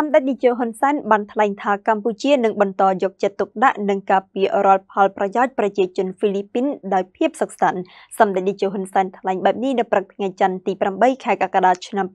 សម្ដេចនាយកហ៊ុនសែនបានថ្លែងថាកម្ពុជានឹងបន្តយកចិត្តទុកដាក់និងការពាររាល់ផលប្រយោជន៍ប្រជាជនហ្វីលីពីនដោយភាពសុខសាន្តសម្ដេចនាយកហ៊ុនសែនថ្លែងបែបនេះនៅព្រឹកថ្ងៃច័ន្ទទី8ខែកក្កដាឆ្នាំ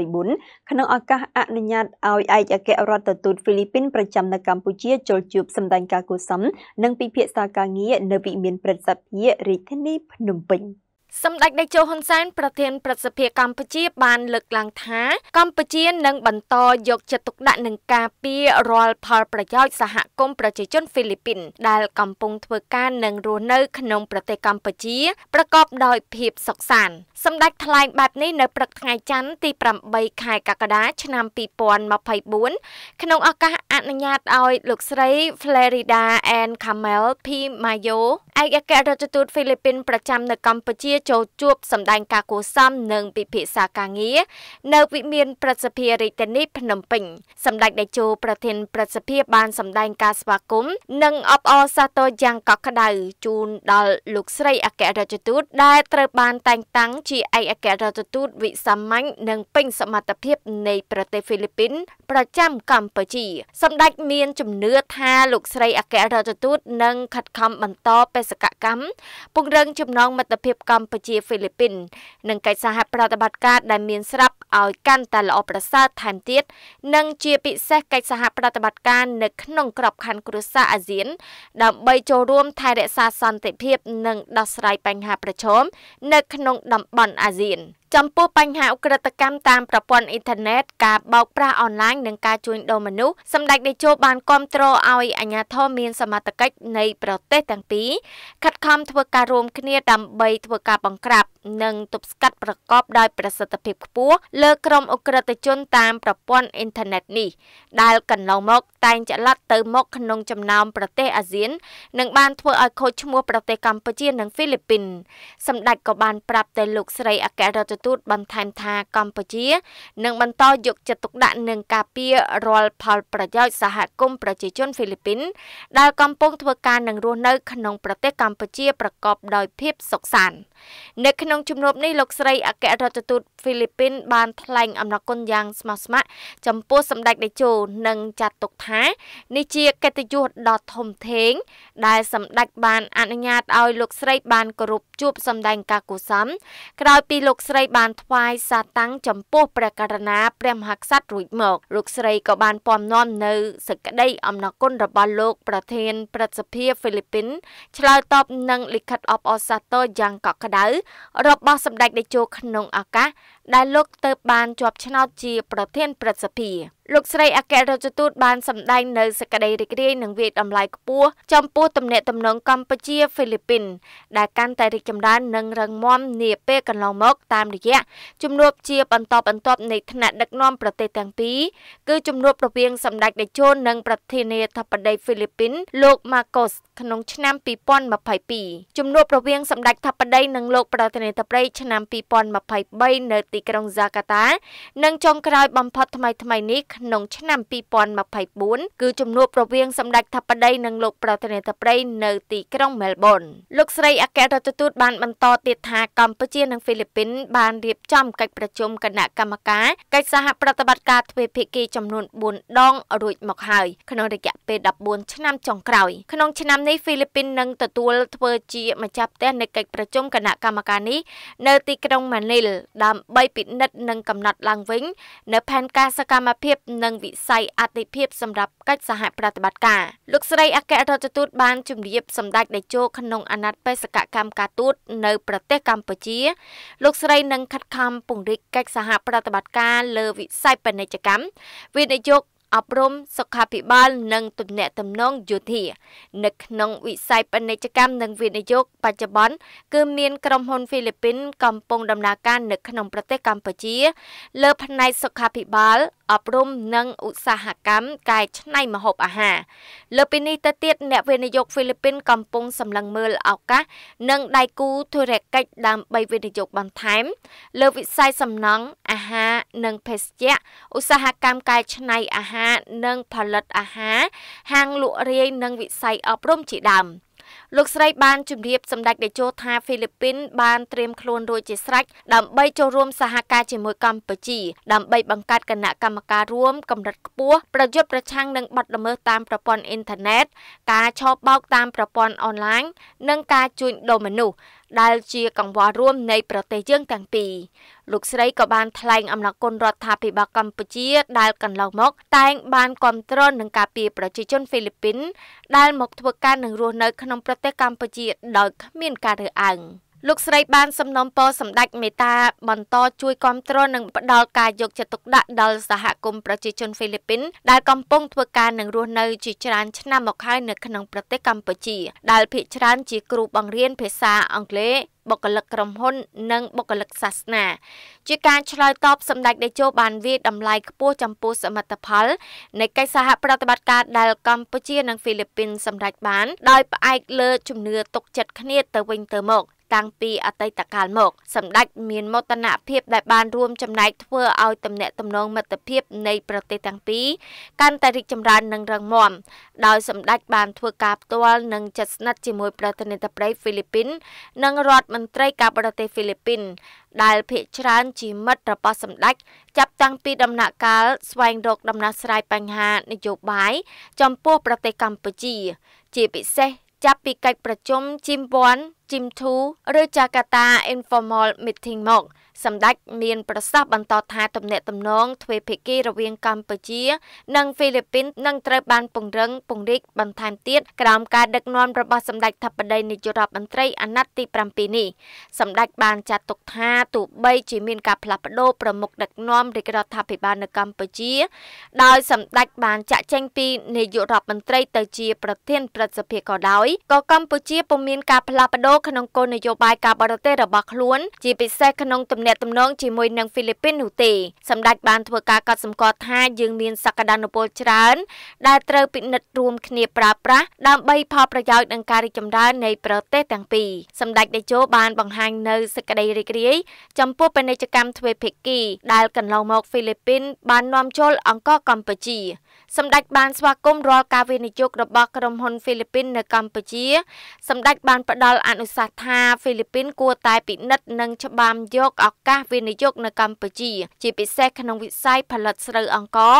2024ក្នុងឱកាសអនុញ្ញាតឲ្យឯកអគ្គរដ្ឋទូតហ្វីលីពីនប្រចាំនៅកម្ពុជាចូលជួបសម្ដែងការគូសំនិងពិភាក្សាការងារនៅវិមានព្រឹទ្ធសភារាជធានីភ្នំពេញ សម្ដេចតេជោហ៊ុនសែនប្រធានប្រសិទ្ធិកម្ពុជាបានលើកឡើងថា កម្ពុជានឹងបន្តយកចិត្តទុកដាក់នឹងការពាររាល់ផលប្រយោជន៍សហគមន៍ប្រជាជនហ្វីលីពីន ដែលកំពុងធ្វើការនិងរស់នៅក្នុងប្រទេសកម្ពុជាប្រកបដោយភាពសុខសាន្តសម្ដេចថ្លែងបែបនេះនៅព្រឹកថ្ងៃច័ន្ទទី8ខែកក្កដាឆ្នាំ2024ក្នុងឱកាសអនុញ្ញាតឲ្យលោកស្រី Florida Ann Camel P Mayo ឯកអគ្គរដ្ឋទូតហ្វីលីពីនប្រចាំនៅកម្ពុជាចូលជួបសម្ដែងការគួសមនិងពិភាក្សាការងារនៅវិមានប្រសិទ្ធិរាជធានីភ្នំពេញសម្ដេចតេជោប្រធានប្រសិទ្ធិបានសម្ដែងការស្វាគមន៍និងអបអរសាទរយ៉ាងកក់ក្ដៅជូនដល់លោកស្រីអគ្គរដ្ឋទូតដែលត្រូវបានតែងតាំងជាឯកអគ្គរដ្ឋទូតវិសាមញ្ញនិងពេញសមត្ថភាពនៃប្រទេសហ្វីលីពីនប្រចាំកម្ពុជាសម្ដេចមានជំនឿថាលោកស្រីអគ្គរដ្ឋទូតនឹងខិតខំបន្តបេសកកម្មពង្រឹងចំណងមិត្តភាពកម្ពុជាហ្វីលីពីននិងកិច្ចសហប្រតិបត្តិការដែលមានស្រាប់ឲ្យកាន់តែល្អប្រសើរថែមទៀតនិងជាពិសេសកិច្ចសហប្រតិបត្តិការនៅក្នុងក្របខ័ណ្ឌគ្រួសារអាស៊ាន ដើម្បីចូលរួមថែរក្សាសន្តិភាព និងដោះស្រាយបញ្ហាប្រឈមនៅក្នុងតំបន់អាស៊ាន ចំពោះបញ្ហាអ ுக ្រិតកម្មតាមប្រព័ន្ធអ៊ីនធឺណិតការបោកប្រាស់អនឡាញនិងការជួញដូរមនុស្សសម្ដេចតេជោបានគ្រប់គ្រងឲ្យអាជ្ញាធរមានសមត្ថកិច្ចនៃប្រទេសទាំងពីរខិតខំធ្វើការរួមគ្នាដើម្បីធ្វើការបង្ក្រាបនិងទប់ស្កាត់ប្រកបដោយប្រសិទ្ធភាពខ្ពស់លើក្រុមអ ுக ្រិតជនតាមប្រព័ន្ធអ៊ីនធឺណិតនេះដែលកន្លងមកតែងចល័តទៅមកក្នុងចំណោមប្រទេសអាស៊ាននិងបានធ្វើឲ្យខូចឈ្មោះប្រទេសកម្ពុជានិងហ្វីលីពីនសម្ដេចក៏បានប្រាប់ទៅលោកស្រីអគ្គរដ្ឋទូតបន្ថែមថាកម្ពុជានឹងបន្តយកចិត្តទុកដាក់នឹងការពាររាល់ផលប្រយោជន៍សហគមន៍ប្រជាជនហ្វីលីពីន ដែលកំពុងធ្វើការនិងរស់នៅក្នុងប្រទេសកម្ពុជាប្រកបដោយភាពសុខសាន្ត នៅក្នុងជំនួបនេះលោកស្រីអគ្គរដ្ឋទូតហ្វីលីពីនបានថ្លែងអំណរគុណយ៉ាងស្មោះស្ម័គ្រចំពោះសម្ដេចតេជោនិងចាត់ទុកថានេះជាកិត្តិយសដ៏ធំធេង ដែលសម្ដេចបានអនុញ្ញាតឲ្យលោកស្រីបានគោរពជួបសម្ដែងការកុសលក្រោយពីលោកស្រីបានថ្វាយសាតាំងចំពោះព្រះករណាព្រះមហាក្សត្ររួចមកលោកស្រីក៏បានពំនាំនៅសេចក្តីអំណរគុណរបស់លោកប្រធានព្រឹទ្ធសភាហ្វីលីពីនឆ្លើយតបនឹងលិខិតអបអរសាទរយ៉ាងកក់ក្ដៅរបស់សម្ដេចតេជោក្នុងឱកាស ដែលលោកទៅបានជាប់ឆ្នោតជា ប្រធានព្រឹទ្ធសភាលោកស្រីអគ្គរដ្ឋទូតបានសម្ដែងនៅសេចក្តីរីករាយនិងវាយតម្លៃខ្ពស់ចំពោះទំនាក់ទំនងកម្ពុជាហ្វីលីពីន ដែលកាន់តែរីកចម្រើននិងរឹងមាំនាពេលកន្លងមក តាមរយៈជំនួបជាបន្តបន្ទាប់នៃថ្នាក់ដឹកនាំប្រទេសទាំងពីរគឺជំនួបរវាងសម្ដេចតេជោនិងប្រធានាធិបតីហ្វីលីពីន លោកម៉ាកូសក្នុងឆ្នាំ2022ជំនួបរវាងសម្ដេចធិបតីនិងលោកប្រធានាធិបតីឆ្នាំ2023នៅទីក្រុងហ្សាកាតា និងចុងក្រោយបំផុតថ្មីថ្មីនេះក្នុងឆ្នាំ2024គឺជំនួបរវាងសម្ដេចធិបតីនិងលោកប្រធានាធិបតីនៅទីក្រុងមែលប៊នលោកស្រីអគ្គរដ្ឋទូតបានបន្តទៀតថាកម្ពុជានិងហ្វីលីពីនបានរៀបចំកិច្ចប្រជុំគណៈកម្មការកិច្ចសហប្រតិបត្តិការទ្វេភាគីចំនួន4ដងរួចមកហើយក្នុងរយៈពេល14ឆ្នាំចុងក្រោយក្នុងឆ្នាំនេះហ្វីលីពីននឹងទទួលធ្វើជាម្ចាស់ផ្ទះនៃកិច្ចប្រជុំគណៈកម្មការនេះនៅទីក្រុងម៉ានីលដើម្បីពិនិត្យនិងកំណត់ឡើងវិញនៅផែនការសកម្មភាពនិងវិស័យអតិភិបសម្រាប់កិច្ចសហប្រតិបត្តិការលោកស្រីអគ្គរដ្ឋទូតបានជម្រាបសម្ដេចតេជោក្នុងអាណត្តិបេសកកម្មការទូតនៅប្រទេសកម្ពុជា លោកស្រីនឹងខិតខំពង្រីកកិច្ចសហប្រតិបត្តិការលើវិស័យពាណិជ្ជកម្មវិនិយោគ អប់រំសុខាភិបាល និងទំនាក់ទំនងយោធា នៅក្នុងវិស័យពាណិជ្ជកម្មនិងវិនិយោគបច្ចុប្បន្នគឺមានក្រុមហ៊ុនហ្វីលីពីនកំពុងដំណើរការនៅក្នុងប្រទេសកម្ពុជា លើផ្នែកសុខាភិបាលអប់រំនិងឧស្សាហកម្មកែច្នៃម្ហូបអាហារលើពីនេះទៅទៀតអ្នកវិនិយោគហ្វីលីពីនកំពុងសម្លឹងមើលឱកាសនិងដៃគូធុរកិច្ចដើម្បីវិនិយោគបន្ថែម លើវិស័យសំណង់អាហារនិងភេសជ្ជៈឧស្សាហកម្មកែច្នៃអាហារនិងផលិតអាហារហាងលក់រាយនិងវិស័យអប់រំជាដើមលោកស្រីបានជម្រាបសម្ដេចតេជោថាហ្វីលីពីនបានត្រៀមខ្លួនរួចជាស្រេចដើម្បីចូលរួមសហការជាមួយកម្ពុជាដើម្បីបង្កើតគណៈកម្មការរួមកម្រិតខ្ពស់ប្រយុទ្ធប្រឆាំងនឹងបទល្មើសតាមប្រព័ន្ធអ៊ីនធឺណិតការឆបោកតាមប្រព័ន្ធអនឡាញនិងការជួញដូរមនុស្សដែលជាកង្វល់រួមនៃប្រទេសយើងទាំងពីរលោកស្រីក៏បានថ្លែងអំណរគុណរដ្ឋាភិបាលកម្ពុជាដែលកន្លងមក តែងបានគ្រប់គ្រងនឹងការពីប្រជាជនហ្វីលីពីនដែលមកធ្វើការនិងរស់នៅក្នុងប្រទេសកម្ពុជាដោយគ្មានការរើសអើង លោកស្រីបានសំណូមពរសម្ដេចមេតាបន្តជួយគ្រប់គ្រងនិងផ្ដល់ការយកចិត្តទុកដាក់ដល់សហគមន៍ប្រជាជនហ្វីលីពីនដែលកំពុងធ្វើការនិងរស់នៅជាច្រើនឆ្នាំមកហើយនៅក្នុងប្រទេសកម្ពុជាដែលភាគច្រើនជាគ្រូបង្រៀនភាសាអង់គ្លេសបុគ្គលិកក្រុមហ៊ុននិងបុគ្គលិកសាសនាជាការឆ្លើយតបសម្ដេចតេជោបានវាតម្លៃខ្ពស់ចំពោះសមិទ្ធផលនៃកិច្ចសហប្រតិបត្តិការដែលកម្ពុជានិងហ្វីលីពីនសម្រេចបាន ដោយផ្អែកលើជំនឿទុកចិត្តគ្នាទៅវិញទៅមក តាំងពីអតីតកាលមក សម្ដេចមានមោទនភាពដែលបានរួមចំណែកធ្វើឲ្យទំនាក់ទំនងមិត្តភាពនៃប្រទេសទាំងពីរកាន់តែរីកចម្រើននិងរឹងមាំដោយសម្ដេចបានធ្វើការផ្ទាល់និងជិតស្និទ្ធជាមួយប្រធានាធិបតីហ្វីលីពីន និងរដ្ឋមន្ត្រីការបរទេសហ្វីលីពីនដែលភាគច្រើនជាមិត្តរបស់សម្ដេចចាប់តាំងពីដំណាក់កាលស្វែងរកដំណោះស្រាយបញ្ហានយោបាយចំពោះប្រទេសកម្ពុជា ជាពិសេស ចាប់ពីកិច្ចប្រជុំជីម1ជីម2ឬ Jakarta Informal Meeting មក សម្ដេចមានប្រសាសន៍បន្តថាទំនាក់ទំនងទ្វេភាគីរវាងកម្ពុជា និងហ្វីលីពីននឹងត្រូវបានពង្រឹងពង្រីកបន្ថែមទៀតក្រោមការដឹកនាំរបស់សម្ដេចធិបតីនាយករដ្ឋមន្ត្រីអាណត្តិទី7នេះសម្ដេចបានចាត់ទុកថាទោះបីជាមានការផ្លាស់ប្ដូរប្រមុខដឹកនាំរាជរដ្ឋាភិបាលនៅកម្ពុជា ដោយសម្ដេចបានចាក់ចែងពីនាយករដ្ឋមន្ត្រីទៅជាប្រធានព្រឹទ្ធសភាក៏ដោយក៏កម្ពុជាពុំមានការផ្លាស់ប្ដូរក្នុងគោលនយោបាយការបរទេសរបស់ខ្លួន ជាពិសេសក្នុងទំនាក់ទំនងជាមួយនឹងហ្វីលីពីននោះទេសម្ដេចបានធ្វើការកត់សម្គាល់ថាយើងមានសក្តានុពលច្រើន ដែលត្រូវពិនិត្យរួមគ្នាប្រើប្រាស់ដើម្បីផលប្រយោជន៍និងការរីកចម្រើននៃប្រទេសទាំងពីរសម្ដេចតេជោបានបង្ហាញនៅសេចក្តីរីករាយចំពោះពាណិជ្ជកម្មទ្វេភាគីដែលកន្លងមកហ្វីលីពីនបាននាំចូលអង្គរកម្ពុជា សម្ដេចបានស្វាគមន៍រាល់ការវិនិយោគរបស់ក្រុមហ៊ុនហ្វីលីពីននៅកម្ពុជា សម្ដេចបានផ្ដល់អនុសាសន៍ថាហ្វីលីពីនគួរតែពិនិត្យនិងច្បាមយកឱកាសវិនិយោគនៅកម្ពុជា ជាពិសេសក្នុងវិស័យផលិតស្រូវអង្ករ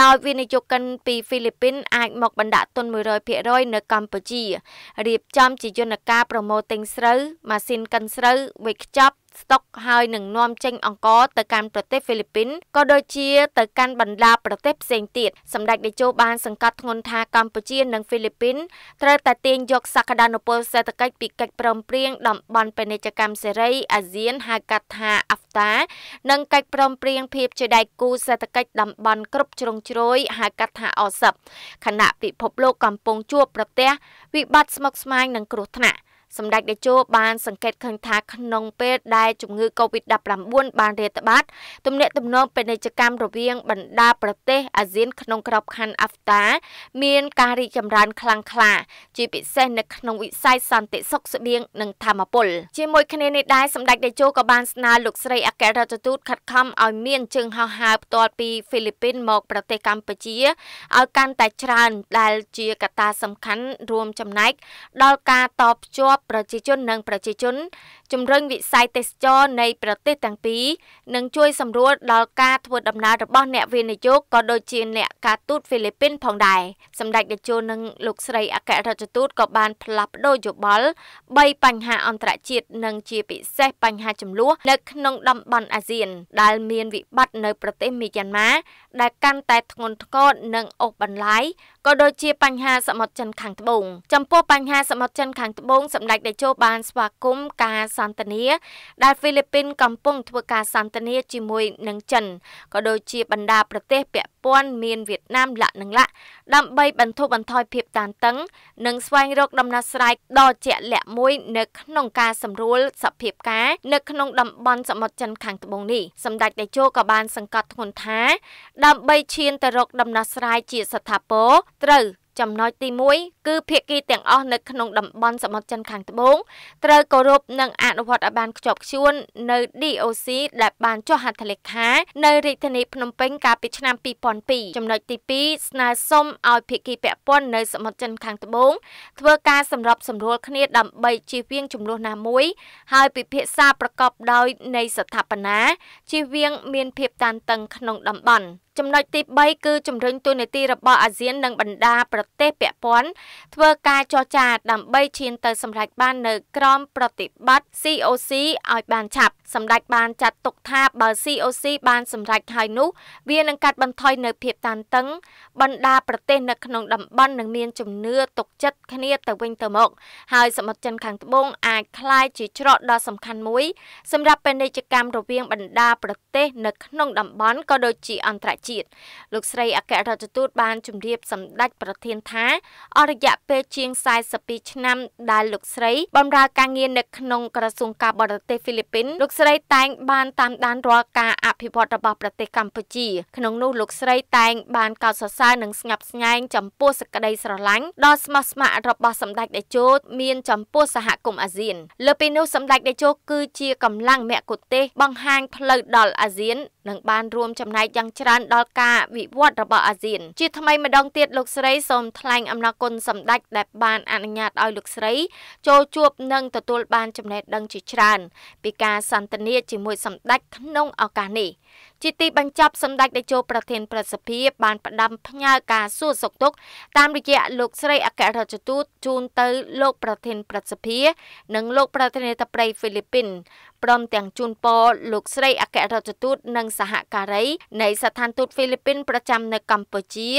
ដោយវិនិយោគិនពីហ្វីលីពីនអាចមកបណ្ដាក់ទុន100%នៅកម្ពុជារៀបចំជាយន្តការប្រមូលទិញស្រូវម៉ាស៊ីនកិនស្រូវវេចខ្ចប់ ស្តុកហើយនឹងនាំចេញអង្ករទៅកាន់ប្រទេសហ្វីលីពីនក៏ដូចជាទៅកាន់បណ្ដាប្រទេសផ្សេងទៀតសម្ដេចតេជោបានសង្កត់ធ្ងន់ថាកម្ពុជានិងហ្វីលីពីនត្រូវតែទាញយកសក្តានុពលសេដ្ឋកិច្ចពីកិច្ចព្រមព្រៀងតំបន់ពាណិជ្ជកម្មសេរីអាស៊ានហៅកាត់ថា AFTA និងកិច្ចព្រមព្រៀងភាពជាដៃគូសេដ្ឋកិច្ចតំបន់គ្រប់ជ្រុងជ្រោយហៅកាត់ថា OSIP ខណៈពិភពលោកកំពុងជួបប្រទះវិបត្តិស្មុគស្មាញនិងគ្រោះថ្នាក់ សម្ដេចតេជោបានសង្កេតឃើញថាក្នុងពេលដែលជំងឺ Covid-19 បានរាតត្បាតទំនាក់ទំនងពាណិជ្ជកម្មរវាងបណ្ដាប្រទេសអាស៊ានក្នុងក្របខ័ណ្ឌ AFTA មានការរីកចម្រើនខ្លាំងក្លាជាពិសេសនៅក្នុងវិស័យសន្តិសុខស្បៀងនិងធម្មពលជាមួយគ្នានេះដែរសម្ដេចតេជោក៏បានស្នើលោកស្រីអគ្គរដ្ឋទូតខិតខំឲ្យមានជើងហោះហើរផ្ទាល់ពីហ្វីលីពីនមកប្រទេសកម្ពុជាឲ្យកាន់តែច្រើនដែលជាកត្តាសំខាន់រួមចំណែកដល់ការតបភ្ជាប់ប្រជាជននិងប្រជាជន ជំរុញវិស័យទេសចរនៃប្រទេសទាំងពីរនិងជួយសម្រួលដល់ការធ្វើដំណើររបស់អ្នកវិនិយោគក៏ដូចជាអ្នកការទូតហ្វីលីពីនផងដែរសម្ដេចតេជោនិងលោកស្រីអគ្គរដ្ឋទូតក៏បានផ្លាស់ប្ដូរយោបល់3បញ្ហាអន្តរជាតិនិងជាពិសេសបញ្ហាចំនួននៅក្នុងតំបន់អាស៊ាន ដែលមានវិបត្តិនៅប្រទេសមីយ៉ាន់ម៉ាដែលកាន់តែធ្ងន់ធ្ងរនិងអូសបន្លាយក៏ដូចជាបញ្ហាសមុទ្រចិនខាងត្បូងចំពោះបញ្ហាសមុទ្រចិនខាងត្បូងសម្ដេចតេជោបានស្វាគមន៍ការសន្ទនា ដែលហ្វីលីពីនកំពុងធ្វើការសន្ទនាជាមួយនឹងចិនក៏ដូចជាបណ្ដាប្រទេសពាក់ព័ន្ធមានវៀតណាមលាក់និងលាក់ដើម្បីបន្ធូរបន្ថយភាពតានតឹង និងស្វែងរកដំណោះស្រាយដ៏ជាក់លាក់មួយនៅក្នុងការសម្រួលសភាពការនៅក្នុងតំបន់សមុទ្រចិនខាងត្បូងនេះសម្ដេចតេជោក៏បានសង្កត់ធ្ងន់ថា ដើម្បីឈានទៅរកដំណោះស្រាយជាស្ថាពរត្រូវ ចំណុចទី1គឺភាគីទាំងអស់នៅក្នុងតំបន់សមុទ្រចិនខាងត្បូងត្រូវគោរពនិងអនុវត្តឲ្យបានខ្ជាប់ខ្ជួននៅ DOC ដែលបានចុះហត្ថលេខានៅរាជធានីភ្នំពេញកាលពីឆ្នាំ2002ចំណុចទី2ស្នើសុំឲ្យភាគីពាក់ព័ន្ធនៅសមុទ្រចិនខាងត្បូងធ្វើការសម្របសម្រួលគ្នាដើម្បីជៀសវាងចំនួនណាមួយ ហើយពិភាក្សាប្រកបដោយនៃស្ថាបនាជៀសវាងមានភាពតានតឹងក្នុងតំបន់ ចំណុចទី3គឺជំរុញទូនាទីរបស់អាស៊ាននិងបណ្ដាប្រទេសពាក់ព័ន្ធធ្វើការចរចាដើម្បីឈានទៅសម្រេចបាននៅក្រមប្រតិបត្តិ COC ឲ្យបានឆាប់សម្ដេចបានចាត់ទុកថាបើ COC បានសម្រេចហើយនោះវានឹងកាត់បន្ថយនៅភាពតានតឹងបណ្ដាប្រទេសនៅក្នុងតំបន់នឹងមានជំនឿទុកចិត្តគ្នាទៅវិញទៅមកហើយសមុទ្រចិនខាងត្បូងអាចคล้ายជាច្រកដ៏សំខាន់មួយសម្រាប់ពាណិជ្ជកម្មរវាងបណ្ដាប្រទេសនៅក្នុងតំបន់ក៏ដូចជាអន្តរ ជាតិលោកស្រីអគ្គរដ្ឋទូតបានជម្រាបសម្ដេចប្រធានថាអររយៈពេលជាង42ឆ្នាំដែលលោកស្រីបម្រើការងារនៅក្នុងក្រសួងការបរទេសហ្វីលីពីនលោកស្រីតែងបានតាមដានរាល់ការអភិវឌ្ឍរបស់ប្រទេសកម្ពុជាក្នុងនោះលោកស្រីតែងបានកោតសរសើរនិងស្ញប់ស្ញែងចំពោះសក្តីស្រឡាញ់ដ៏ស្មោះស្ម័គ្ររបស់សម្ដេចតេជោមានចំពោះសហគមន៍អាស៊ានលើពីនោះសម្ដេចតេជោគឺជាកម្លាំងមគ្គុទ្ទេសក៍បង្ហាញផ្លូវដល់អាស៊ាននិងបានរួមចំណែកយ៉ាងច្រើនដល់ការវិវត្តរបស់អាស៊ាន ជាថ្មីម្ដងទៀតលោកស្រីសូមថ្លែងអំណរគុណសម្ដេចដែលបានអនុញ្ញាតឲ្យលោកស្រី ចូលជួបនិងទទួលបានចំណេះដឹងជាច្រើន ពីការសន្ទនាជាមួយសម្ដេចក្នុងឱកាសនេះជាទីបញ្ចប់សម្ដេចតេជោប្រធានប្រសិទ្ធិបានផ្ដាំផ្ញើការសួរសុខទុក្ខតាមរយៈលោកស្រីអគ្គរដ្ឋទូតជូនទៅលោកប្រធានប្រសិទ្ធិនិងលោកប្រធានាធិបតីហ្វីលីពីនព្រមទាំងជូនពរលោកស្រីអគ្គរដ្ឋទូតនិងសហការីនៃស្ថានទូតហ្វីលីពីនប្រចាំនៅកម្ពុជា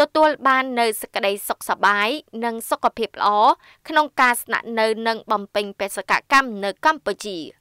ទទួលបាននៅសេចក្តីសុខសប្បាយនិងសុខភាពល្អក្នុងការស្នាក់នៅនិងបំពេញបេសកកម្មនៅកម្ពុជា